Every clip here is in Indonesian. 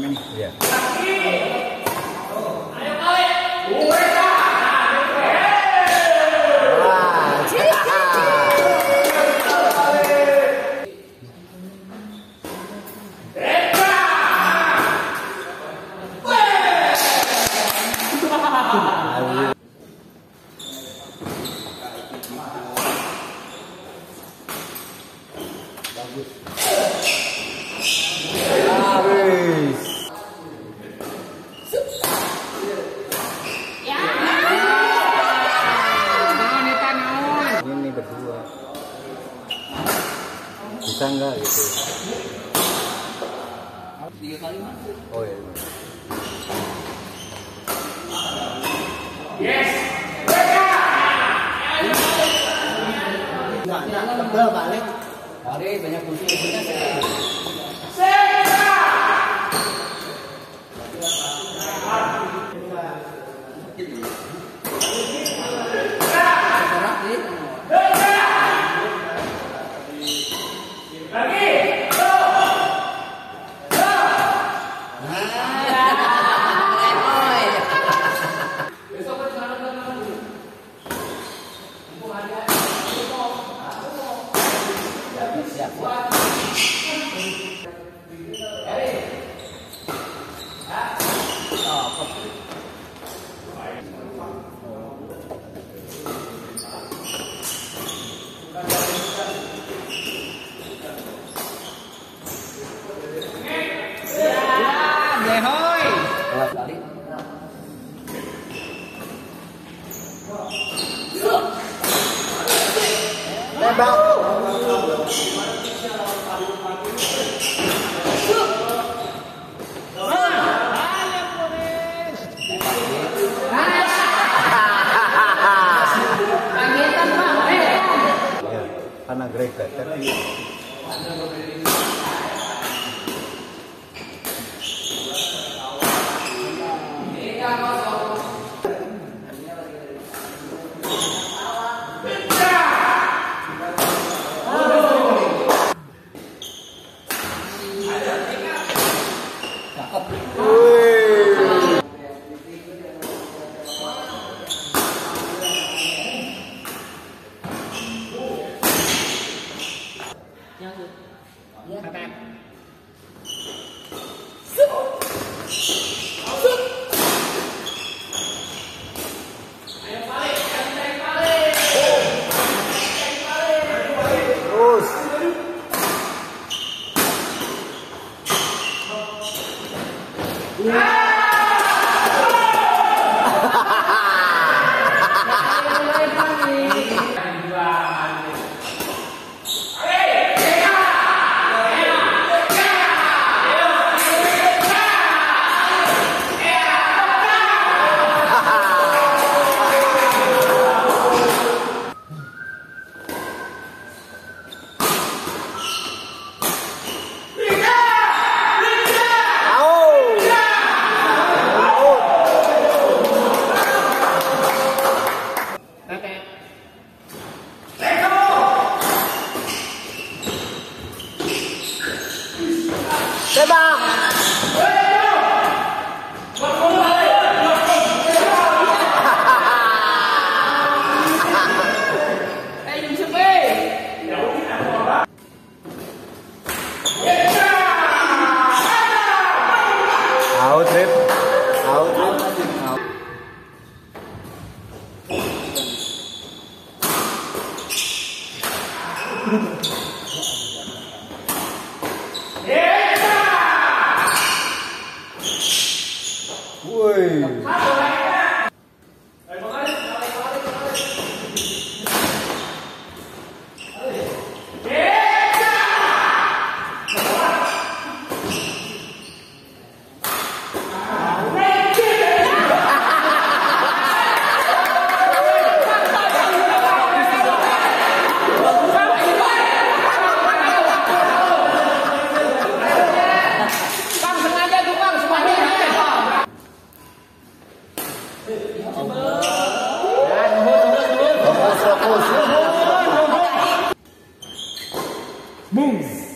Yeah. Bisa nggak gitu? Tiga kali mah. Oh iya. Tebel balik. Balik banyak kursi kursinya saya. Kali. Tembak. Ya, karena Greg tapi Yeah. Tembak! Boom!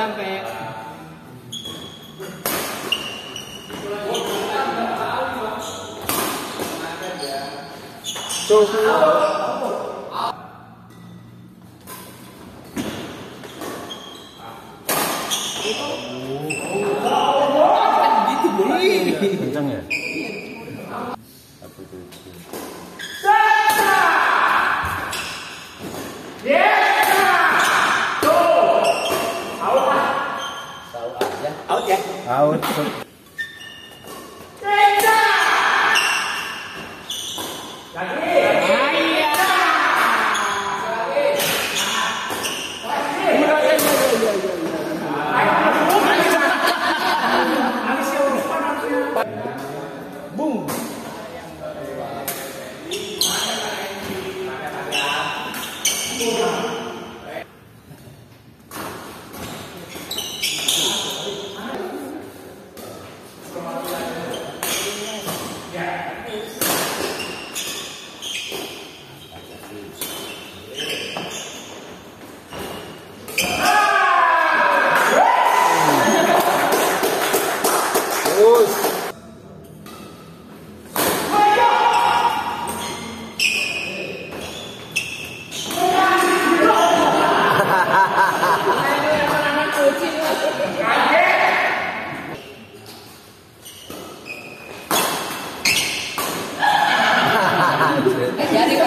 Sampai. Kencang Out. Out. ya